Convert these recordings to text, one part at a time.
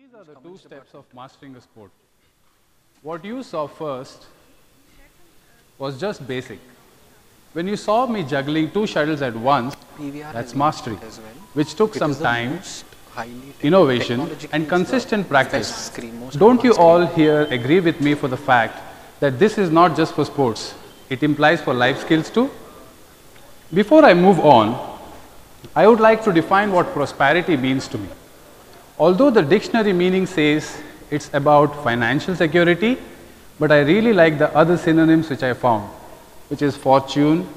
These are the two steps of mastering a sport. What you saw first was just basic. When you saw me juggling two shuttles at once, PVR that's mastery, as well. which took It some time, most highly tech- innovation, and consistent practice. Don't you all here agree with me for the fact that this is not just for sports, it implies for life skills too? Before I move on, I would like to define what prosperity means to me. Although the dictionary meaning says it's about financial security, but I really like the other synonyms which I found, which is fortune,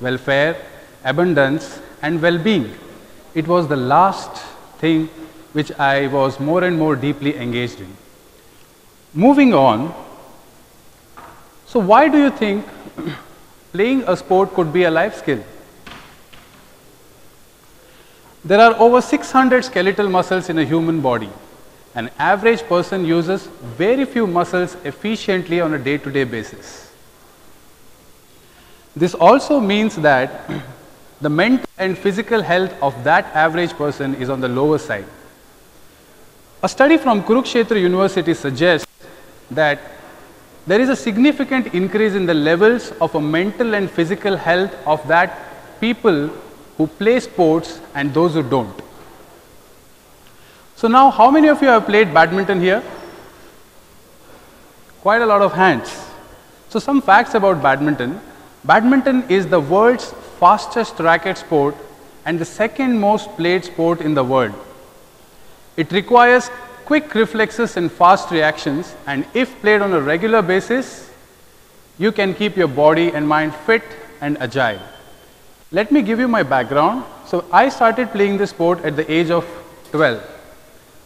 welfare, abundance, and well being. It was the last thing which I was more and more deeply engaged in. Moving on, so why do you think playing a sport could be a life skill? There are over 600 skeletal muscles in a human body. An average person uses very few muscles efficiently on a day to day basis. This also means that the mental and physical health of that average person is on the lower side. A study from Kurukshetra University suggests that there is a significant increase in the levels of a mental and physical health of that people who play sports and those who don't. So now how many of you have played badminton here? Quite a lot of hands. So some facts about badminton. Badminton is the world's fastest racket sport and the second most played sport in the world. It requires quick reflexes and fast reactions and if played on a regular basis, you can keep your body and mind fit and agile. Let me give you my background. So I started playing this sport at the age of 12.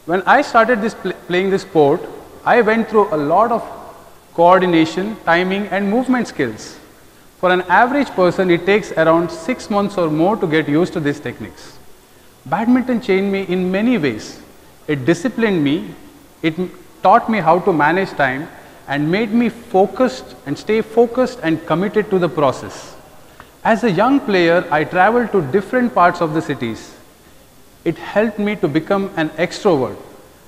When I started this pl- playing this sport, I went through a lot of coordination, timing and movement skills. For an average person, it takes around 6 months or more to get used to these techniques. Badminton changed me in many ways. It disciplined me, it taught me how to manage time and made me focused and stay focused and committed to the process. As a young player, I traveled to different parts of the cities. It helped me to become an extrovert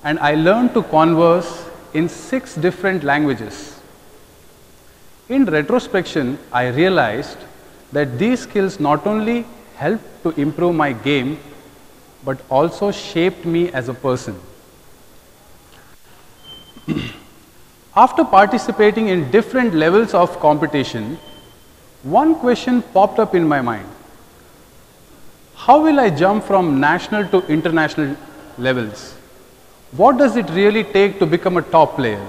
and I learned to converse in six different languages. In retrospection, I realized that these skills not only helped to improve my game but also shaped me as a person. After participating in different levels of competition, one question popped up in my mind. How will I jump from national to international levels? What does it really take to become a top player?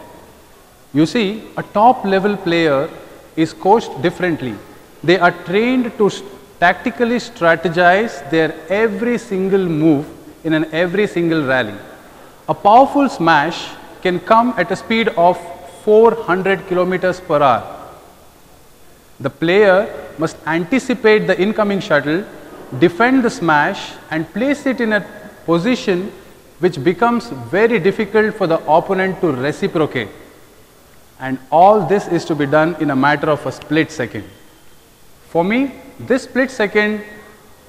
You see, a top level player is coached differently. They are trained to tactically strategize their every single move in an every single rally. A powerful smash can come at a speed of 400 kilometers per hour. The player must anticipate the incoming shuttle, defend the smash, and place it in a position which becomes very difficult for the opponent to reciprocate. And all this is to be done in a matter of a split second. For me, this split second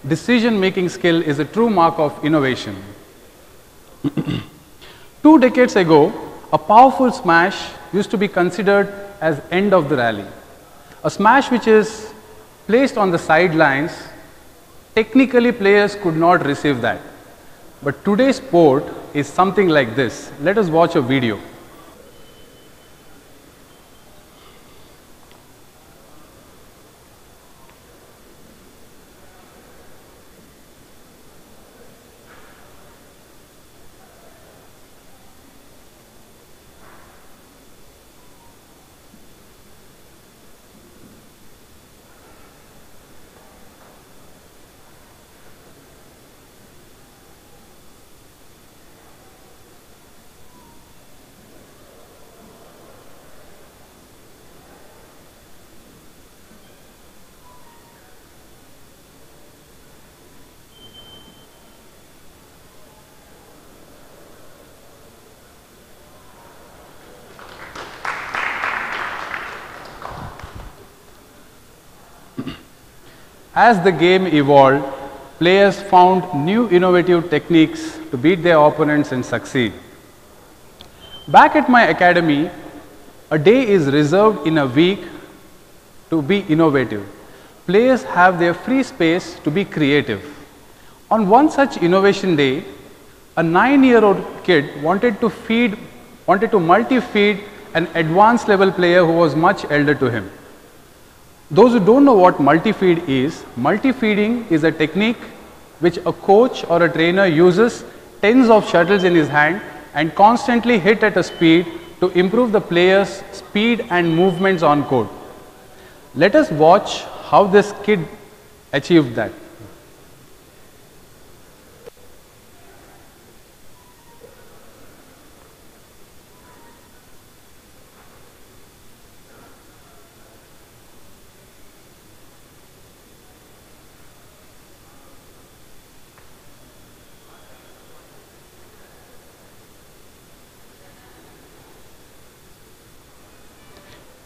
decision making skill is a true mark of innovation. Two decades ago, a powerful smash used to be considered as end of the rally. A smash which is placed on the sidelines, technically players could not receive that. But today's sport is something like this. Let us watch a video. As the game evolved, players found new innovative techniques to beat their opponents and succeed. Back at my academy, a day is reserved in a week to be innovative. Players have their free space to be creative. On one such innovation day, a nine year old kid wanted to feed, wanted to multi feed an advanced level player who was much elder to him. Those who don't know what multi feed is, multi feeding is a technique which a coach or a trainer uses tens of shuttles in his hand and constantly hit at a speed to improve the player's speed and movements on court. Let us watch how this kid achieved that.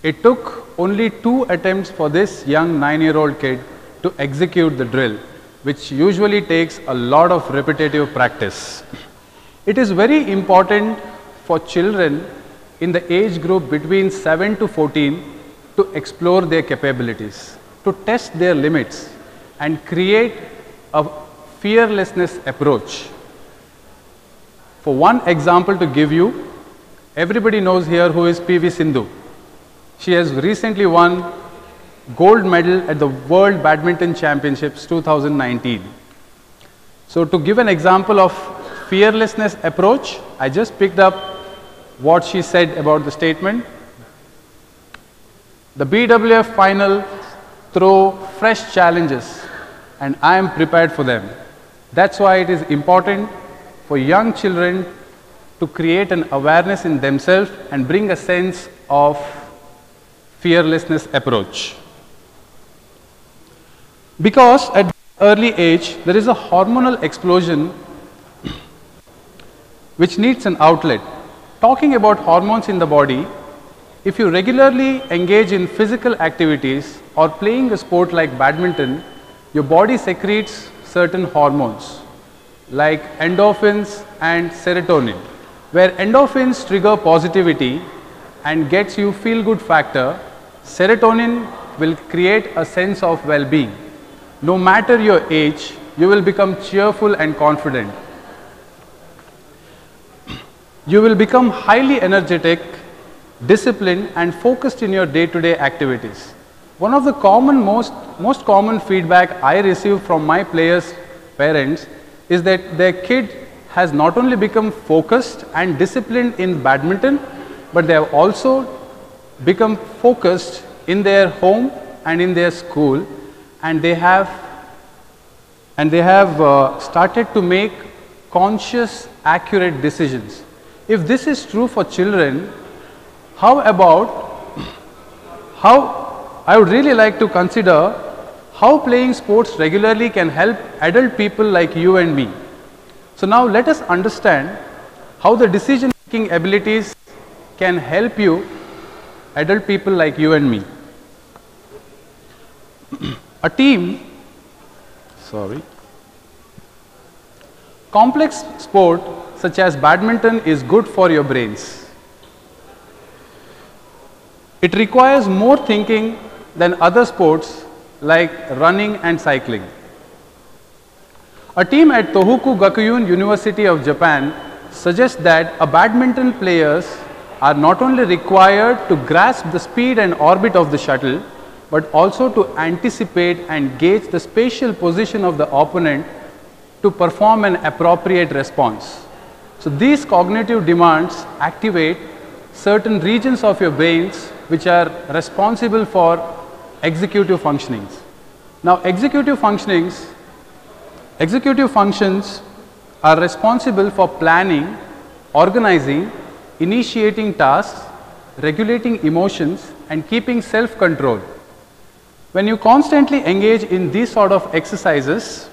It took only two attempts for this young nine year old kid to execute the drill, which usually takes a lot of repetitive practice. It is very important for children in the age group between 7 to 14 to explore their capabilities, to test their limits, and create a fearlessness approach. For one example to give you, everybody knows here who is PV Sindhu. She has recently won gold medal at the World Badminton Championships 2019. So to give an example of fearlessness approach, I just picked up what she said about the statement. The BWF final throw fresh challenges and I am prepared for them. That's why it is important for young children to create an awareness in themselves and bring a sense of fearlessness approach. Because at early age, there is a hormonal explosion which needs an outlet. Talking about hormones in the body, if you regularly engage in physical activities or playing a sport like badminton, your body secretes certain hormones like endorphins and serotonin, where endorphins trigger positivity and gets you feel good factor Serotonin will create a sense of well-being. No matter your age, you will become cheerful and confident. You will become highly energetic, disciplined and focused in your day-to-day -day activities. One of the common most, most common feedback I receive from my players' parents is that their kid has not only become focused and disciplined in badminton, but they have also become focused in their home and in their school and they have and they have uh, started to make conscious accurate decisions. If this is true for children, how about how I would really like to consider how playing sports regularly can help adult people like you and me. So now let us understand how the decision making abilities can help you adult people like you and me. a team, sorry, complex sport such as badminton is good for your brains. It requires more thinking than other sports like running and cycling. A team at Tohoku Gakuen University of Japan suggests that a badminton players are not only required to grasp the speed and orbit of the shuttle, but also to anticipate and gauge the spatial position of the opponent to perform an appropriate response. So these cognitive demands activate certain regions of your brains which are responsible for executive functionings. Now executive functionings, executive functions are responsible for planning, organizing initiating tasks, regulating emotions and keeping self-control. When you constantly engage in these sort of exercises,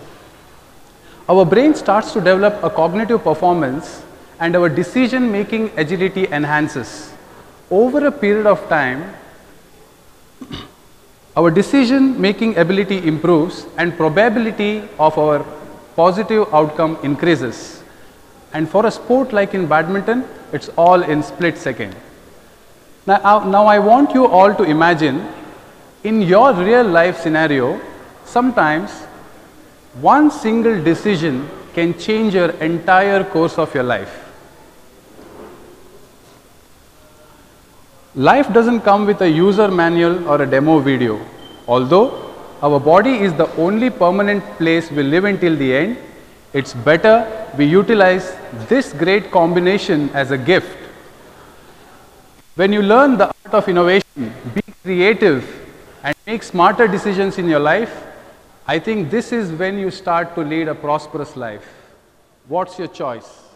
our brain starts to develop a cognitive performance and our decision making agility enhances. Over a period of time, our decision making ability improves and probability of our positive outcome increases. And for a sport like in badminton, it's all in split second. Now, uh, now I want you all to imagine in your real life scenario, sometimes one single decision can change your entire course of your life. Life doesn't come with a user manual or a demo video. Although our body is the only permanent place we live until the end, it's better we utilize this great combination as a gift. When you learn the art of innovation, be creative and make smarter decisions in your life, I think this is when you start to lead a prosperous life. What's your choice?